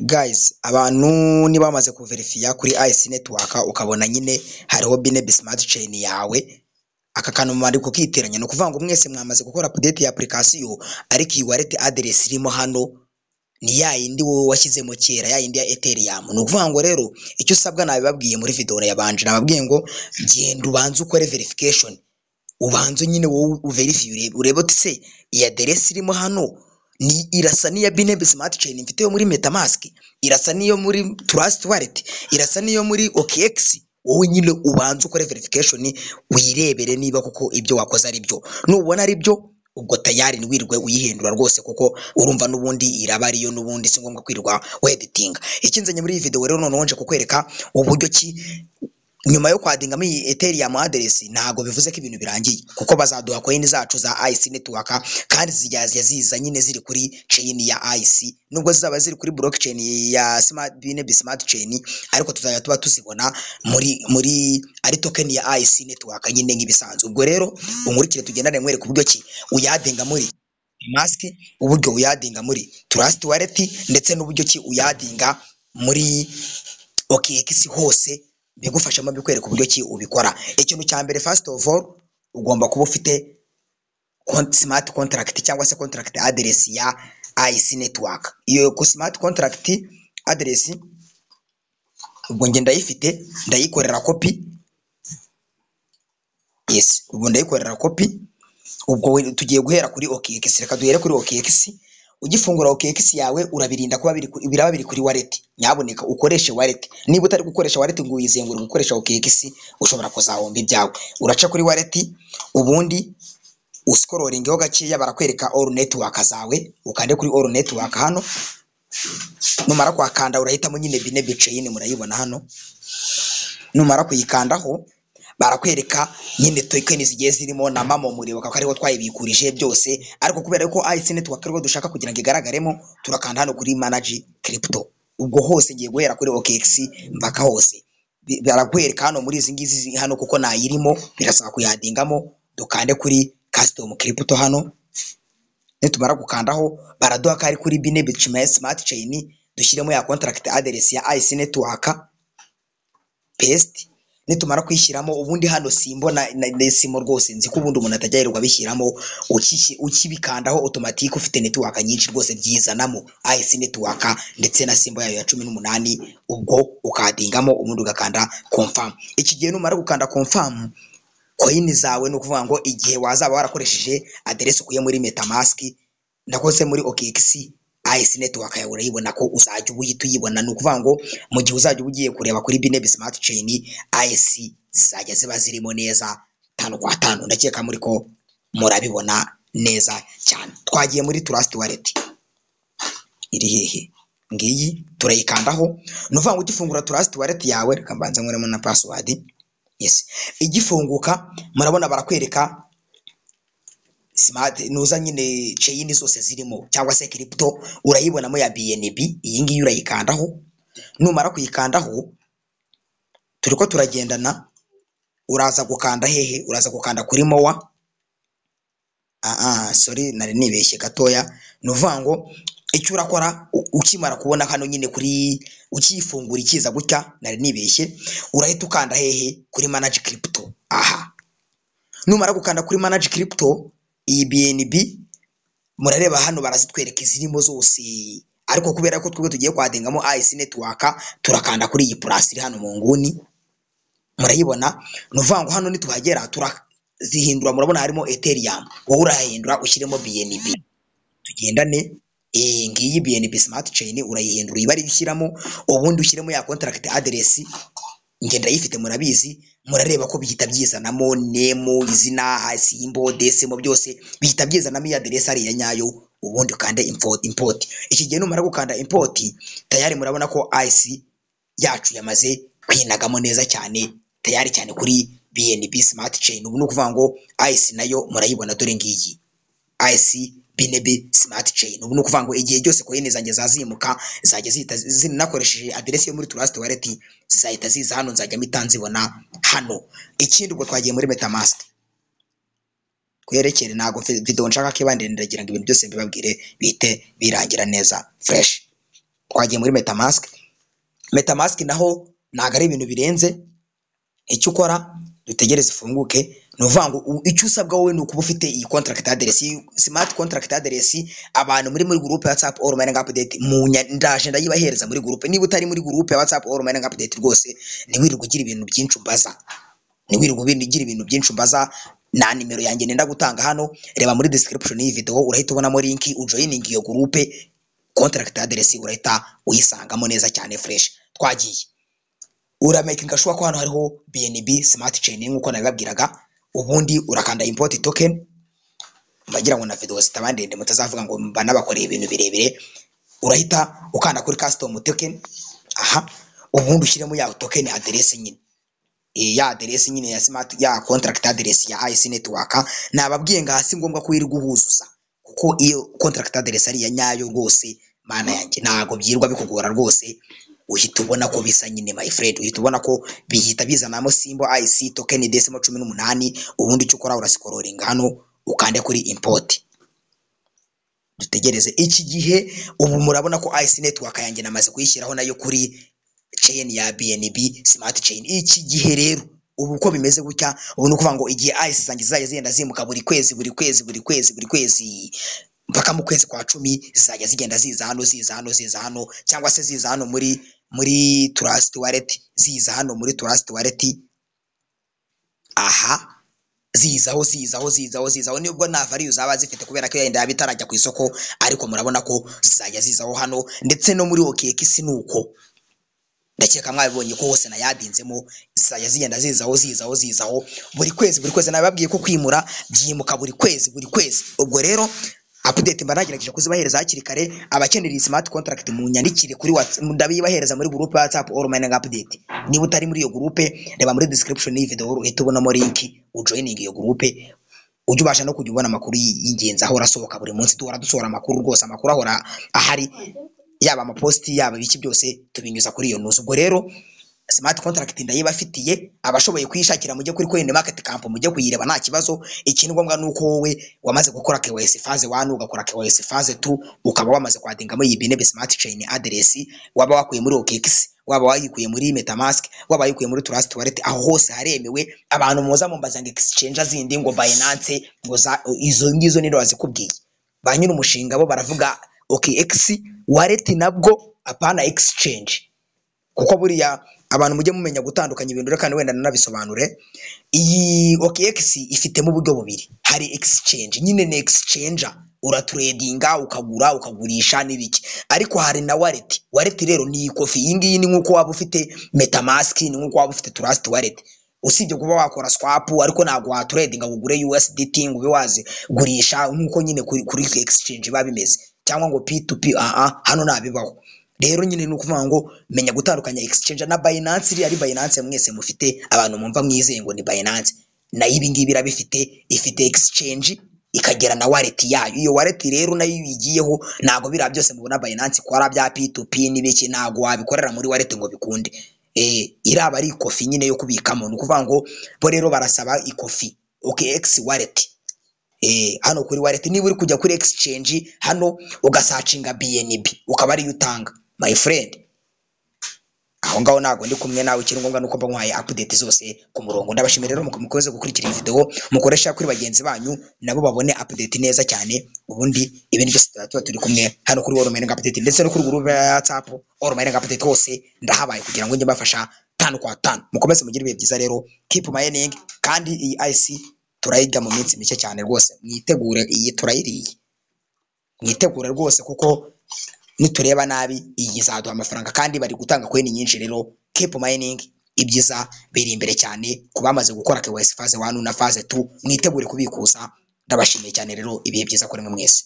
Guys abantu niba bamaze kuverifiya kuri IC network ukabona nyine hariho BNB smart chain yawe aka kantu mwari kukiteranya ni ukuvuga ngo mwese mwamaze gukora update ya application ariko iyi wallet address irimo hano ni ya yindi wowe washyizemo kera ya yindi ya Ethereum ni ukuvuga ngo rero icyo usabwa nabibabwiye muri video yabanje nababwiye ngo genda ubanze ukore verification ubanze nyine wowe uverify urebe uti se iyi address irimo hano irasa n'iya BNB smart chain mfite yo muri MetaMask irasa n'iyo muri Trust Wallet irasa n'iyo muri OKX. Wowe nyine ubanze ukore verification wirebere niba kuko ibyo wakoze ari byo. Nubona ari byo ubwo tayari ntiwirirwe uyihindura rwose kuko urumva n'ubundi iraba ariyo n'ubundi si ngombwa kwirirwa weditinga ikinzanye muri iyi video rero noneho nje kukwereka uburyo ki nyuma yo kwadingamo iyi Ethereum address ntago bivuze ko ibintu birangiye kuko bazaduha coin zacu za IC network kandi zijyaza ziza nyine ziri kuri chain ya IC nubwo zizaba ziri kuri blockchain ya BNB smart chain ariko tuzajya tuba tuzibona muri muri ari token ya IC network nyine nk'ibisanzwe. Ubwo rero unkurikire tugendane nkwereka uburyo ki uyadinga muri mask uburyo uyadinga muri Trust Wallet ndetse n'uburyo ki uyadinga muri OKX hose bigufashamo bikwereka uburyo ki ubikora. Ikintu cya mbere first of all ugomba kuba ufite smart contract cyangwa se contract address ya IC network. Iyo ku smart contract address ubwo njye ndayifite ndayikorera copy yes ubwo ndayikorera copy ubwo tugiye guhera kuri OKX reka duhere kuri OKX ugifungura OKX yawe urabirinda kuba biraba biri kuri wallet. Nyaboneka ukoreshe wallet. Niba utari gukoresha wallet ngo uyizengure gukoresha OKX ushobora kuzahomba ibyawe. Uraca kuri wallet ubundi uskororingeho gakeya barakwereka all network zawe ukande kuri all network hano. Numara kwakanda urahitamo nyine BNB chain murayibona hano. Numara kuyikandaho barakwereka nyine token zigiye zirimo na mamo muribuka ko ariho twayibikurije byose. Ariko kubera ko IC network ariho dushaka kugira ngo igaragaremo turakanda hano kuri manage crypto. Ubwo hose ngiye guhera kuri OKX mpaka hose. Barakwereka hano muri izi ngizi hano kuko nayirimo birasaba kuyadingamo dukande kuri custom crypto hano. Nitumara gukandaho baraduha ko ari kuri BNB smart chain dushyiremo ya contract address ya IC network. Paste. Nitumara kwishyiramo ubundi hano simbona simo rwose nzi ko ubundi umuntu atajya yirirwa abishyiramo ukibikandaho automatique ufite network nyinshi rwose byizanamo. IC network ndetse na simbo yayo ya cumi n'umunani ubwo ukadingamo ubundi ugakanda confirm. Iki gihe numara gukanda confirm coin zawe ni ukuvuga ngo igihe wazaba warakoresheje aderesi ukuye muri metamask nakoze muri OKX IC network yawe urayibona ko uzajya uhita uyibona. Ni ukuvuga ngo mu gihe uzajya ugiye kureba kuri BNB smart chain IC zizajya ziba zirimo neza. Tanu kwa tanu. Ndakeka muri ko murabibona neza cyane. Twagiye muri Trust Wallet iri hehe? Ngiyi turayikandaho. Ni ukuvuga ngo ugifungura Trust Wallet yawe reka mbanze nkuremo na password. Yes. Igifunguka murabona barakwereka smart nuza nyine chain zose zirimo cyangwa se crypto urayibonamo ya BNB iyi ngiyi urayikandaho. Numara kuyikandaho turiko turagendana uraza gukanda hehe uraza gukanda kuri mowa. Ah ah sorry nari nibeshye gatoya. Ni ukuvuga ngo icyo urakora ukimara kubona hano nyine kuri ukifungura ikiza gutya nari nibeshye urahita ukanda hehe kuri manage crypto. Aha. Numara gukanda kuri manage crypto iyi BNB murareba hano barazitwereka izirimo zose. Ariko kubera ko twebwe tugiye kwadingamo IC network turakanda kuri iyi plus iri hano mu nguni. Murayibona? Ni ukuvuga ngo hano nituhagera turazihindura murabona harimo Ethereum. Wowe urahindura ushyiremo BNB tugendane. Iyi ngiyi BNB smart chain urayihindura. Uyibare ishyiramo ubundi ushyiremo ya contract address. Njye ndayifite murabizi murareba ko bihita byizanamo nemo izina simbo desimo byose bihita byizanamo iyi address ari iya nyayo ubundi ukande import iki gihe numara gukanda import tayari murabona ko IC yacu yamaze kwinagamo neza cyane tayari cyane kuri BNB smart chain. Ubu ni ukuvuga ngo IC na yo murayibona dore ngiyi. IC BNB smart chain. Ubu ni ukuvuga ngo igihe cyose coin zanjye zazimuka zajya zihita zinakoresheje aderesi yo muri Trust Wallet zizahita ziza hano nzajya mpita nzibona hano. Ikindi ubwo twagiye muri MetaMask. Twerekere ntabwo video nshaka ko ibandire ndagira ngo ibintu byose mbibabwire bihite birangira neza fresh. Twagiye muri metamask. Metamask naho ntabwo ari ibintu birenze. Icyo ukora dutegereze ifunguke ni ukuvuga ngo icyo usabwa wowe ni ukuba ufite iyi contract address iyi smart contract address abantu muri muri groupe ya mining update mu nya- ndaje ndayibahereza muri groupe. Niba utari muri groupe ya whatsapp all mining update rwose ntiwirirwe ugira ibintu byinshi umbaza. Ntiwirirwe ugira ibintu byinshi umbaza. Na nimero yanjye nenda gutanga hano. Reba muri description y'iyi video urahita ubonamo link ujoining iyo groupe. Contract address urahita uyisangamo neza cyane fresh. Twagiye. Uramakinga sure ko hano hariho BNB smart chain nk'uko nabibabwiraga ubundi urakanda import token mbagira ngo na video zitaba ndende mutazavuga ngo mba nabakoreye ibintu birebire urahita ukanda kuri custom token aha ubundi ushyiremo ya token address nyine. Eh, ya address nyine ya smart ya contract address ya IC network nababwiye ngo hasi ngombwa ko wirirwa uhuzuza kuko iyo contract address ari iya nyayo rwose mana yanjye ntago byirwa bikugora rwose uhita ubona ko bisa nyine my friend. Uhita ubona ko bihita bizanamo simbo IC token desimo cumi n'umunani ubundi icyo ukora urasikororinga hano ukande kuri import. Dutegereze iki gihe ubu murabona ko IC network yanjye namaze kuyishyiraho na yo kuri chain ya BNB smart chain. Iki gihe rero ubu uko bimeze gutya ubu ni ukuvuga ngo igihe IC zanjye zizajya zigenda zimuka buri kwezi buri kwezi buri kwezi buri kwezi. Mpaka mu kwezi kwa cumi zizajya zigenda ziza hano ziza hano ziza hano cyangwa se ziza hano muri muri trust wallet ziza hano muri trust wallet aha zizaho zizaho zizaho zizaho. Nibwo nta value zaba zifite kubera ko yenda yaba itarajya ku isoko ariko murabona ko zizajya zizaho hano. Ndetse no muri OKX ni uko ndakeka mwabibonye ko hose nayadinzemo zizajya zigenda zizaho zizaho zizaho. Buri kwezi buri kwezi nababwiye ko kwimura byimuka buri kwezi buri kwezi. Ubwo rero update mba nagerageje kuzibahereza hakiri kare abakenera iyi smart contract mu nyandikire kuri WhatsApp ndabibahereza muri ya WhatsApp all mining update. Niba utari muri iyo groupe reba muri description y'iyi video uhita ubonamo link ujoining iyo groupe ujye ubasha no kujya ubona amakuru y'ingenzi ahora asohoka buri munsi duhora dusohora amakuru rwose amakuru ahora ahari yaba amapositi yaba ibiki byose tubinyuza kuri iyo nuzu ubwo rero smart contract ndayibafitiye abashoboye kuyishakira mujye kuri coin market camp mujye kuyireba nta kibazo. Ikintu ngombwa ni uko wowe wamaze gukora KYC phase 1 ugakora KYC phase 2 ukaba wamaze kwadingamo iyi BNB smart chain address waba wakuye muri OKX waba wayikuye muri MetaMask waba wayikuye muri Trust Wallet aho hose haremewe. Abantu muza mumbaza ngo exchange zindi ngo Binance ngo izo ngizo niro wazikubwiye. Ba umushinga bo baravuga OKX wallet nabwo apana exchange. Kuko buriya abantu mujye mumenya gutandukanya ibintu reka wenda nanabisobanure. Iyi OKX ifitemo uburyo bubiri. Hari exchange nyine ni exchanger. Uraturedinga ukagura ukagurisha n'ibiki. Ariko hari na wallet. Wallet rero ni ikofi. Iyi ngiyi ni nk'uko waba ufite metamask ni nk'uko waba ufite trust wallet. Usibye kuba wakora swap ariko ntabwo waturedinga ngo ugure USDT ngo ube wazigurisha nk'uko nyine kuri, kuri exchange biba bimeze. Cyangwa ngo P2P aha hano ntabibaho rero nyine ni ukuvuga ngo menya gutandukanya exchange na Binance iriya ari Binance mwese mufite abantu mumva mwizeye ngo ni Binance. Nayo ibi ngibi irabifite ifite exchange ikagera na wallet yayo. Iyo wallet rero na yo iyo uyigiyeho ntabwo biriya byose mubona Binance ikora bya P2P n'ibiki ntabwo wabikorera muri wallet ngo bikunde. Eh iraba ari ikofi nyine yo kubikamo. Ni ukuvuga ngo bo rero barasaba ikofi. OKX wallet. Eh hano kuri wallet niba uri kujya kuri exchange hano ugasacinga BNB ukaba ariyo utanga. My friend. Aho ngaho ntabwo ndi kumwe nawe ikiri ngombwa nuko nkwaye update zose ku murongo. Ndabashimira rero mukomeze gukurikira iyi video mukoresha kuri bagenzi banyu nabo babone update neza cyane. Ubundi ibindi byose tuba turi kumwe hano kuri All Mining Update ndetse no kuri group ya WhatsApp All Mining Update hose ndahabaye kugira ngo njye mbafasha tanu kwa tanu mukomeze mugire ibihe byiza rero keep mining kandi iyi IC turayirya mu minsi mike cyane rwose. Mwitegure iyi turayiriye. Mwitegure rwose kuko nitureba nabi iyi izaduha amafaranga kandi bari gutanga coin nyinshi rero. Keep mining ibyiza biri imbere cyane ku bamaze gukora KYC phase 1 na phase 2 mwitegure kubikuza ndabashimiye cyane rero ibihe byiza kuri mwe mwese.